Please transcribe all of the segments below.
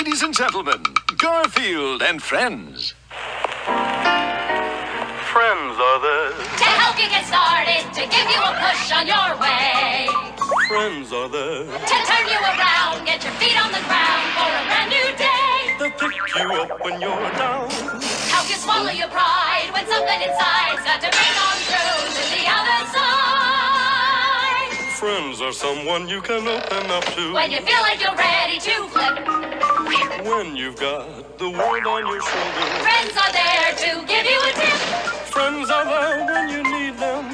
Ladies and gentlemen, Garfield and friends. Friends are there. To help you get started, to give you a push on your way. Friends are there. To turn you around, get your feet on the ground for a brand new day. They'll pick you up when you're down. Help you swallow your pride when something inside's got to break Friends are someone you can open up to. When you feel like you're ready to flip, When you've got the world on your shoulders. friends are there to give you a tip. Friends are there when you need them.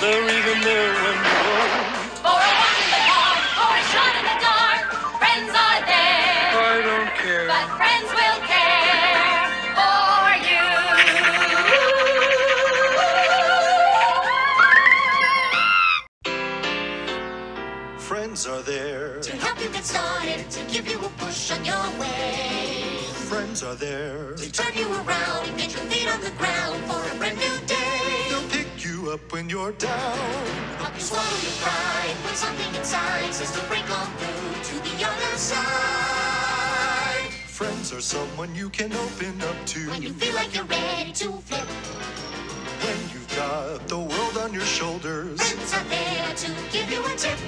They're even there when you don't. For a walk in the park, or a shot in the dark, friends are there. I don't care. But friends will care Friends are there. To help you get started, to give you a push on your way. Friends are there. To turn you around and get your feet on the ground for a brand new day. They'll pick you up when you're down. Help you swallow your pride when something inside says to break on through to the other side. Friends are someone you can open up to. When you feel like you're ready to flip, When you've got the world on your shoulders. friends are there to give you a tip.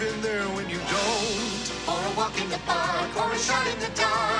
Even there when you don't. For a walk in the park or a shot in the dark,